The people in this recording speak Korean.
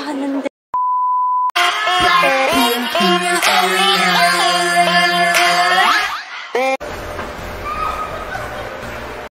하는데